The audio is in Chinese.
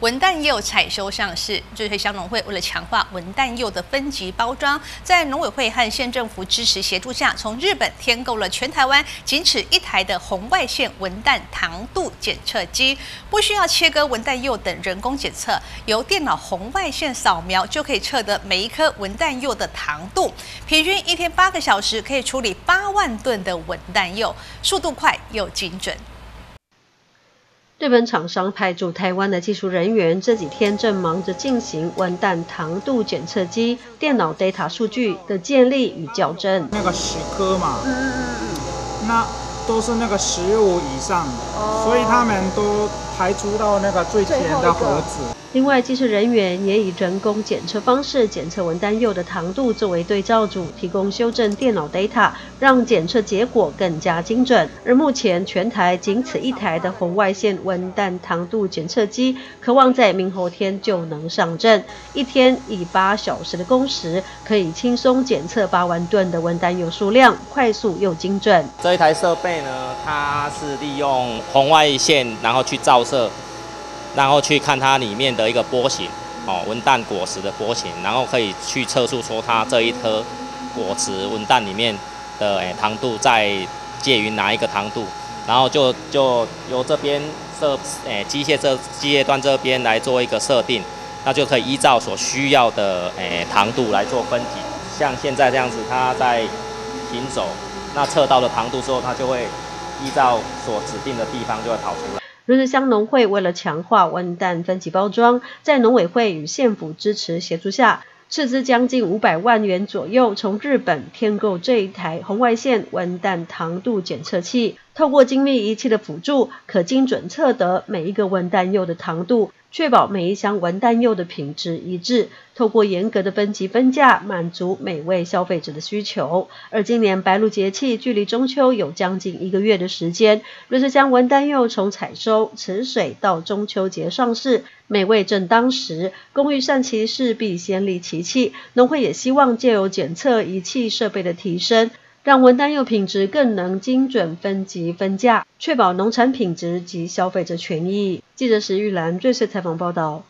文旦柚采收上市，瑞穗乡农会为了强化文旦柚的分级包装，在农委会和县政府支持协助下，从日本添购了全台湾仅此一台的红外线文旦糖度检测机，不需要切割文旦柚等人工检测，由电脑红外线扫描就可以测得每一颗文旦柚的糖度，平均一天八个小时可以处理八万吨的文旦柚，速度快又精准。日本厂商派驻台湾的技术人员这几天正忙着进行完蛋糖度检测机电脑 data 数据的建立与校正。那个十颗嘛，嗯嗯嗯，那都是那个十五以上，所以他们都排除到那个最前的盒子。另外，技术人员也以人工检测方式检测文丹柚的糖度作为对照组，提供修正电脑 data，让检测结果更加精准。而目前全台仅此一台的红外线文旦糖度检测机，渴望在明后天就能上阵，一天以八小时的工时，可以轻松检测八万吨的文丹柚数量，快速又精准。这一台设备呢，它是利用红外线，然后去照色。然后去看它里面的一个波形，哦，文旦果实的波形，然后可以去测出说它这一颗果实文旦里面的诶糖度在介于哪一个糖度，然后就就由这边设诶机械这机械端这边来做一个设定，那就可以依照所需要的诶糖度来做分级，像现在这样子，它在行走，那测到了糖度之后，它就会依照所指定的地方就会跑出来。瑞穗乡农会为了强化温蛋分级包装，在农委会与县府支持协助下，斥资将近五百万元左右，从日本添购这一台红外线温蛋糖度检测器。透过精密仪器的辅助，可精准测得每一个文旦柚的糖度。确保每一箱文旦柚的品质一致，透过严格的分级分价，满足每位消费者的需求。而今年白露节气距离中秋有将近一个月的时间，若是将文旦柚从采收、持水到中秋节上市，美味正当时，工欲善其事，必先利其器。农会也希望借由检测仪器设备的提升。让文旦柚品质更能精准分级分价，确保农产品质及消费者权益。记者石玉兰最速采访报道。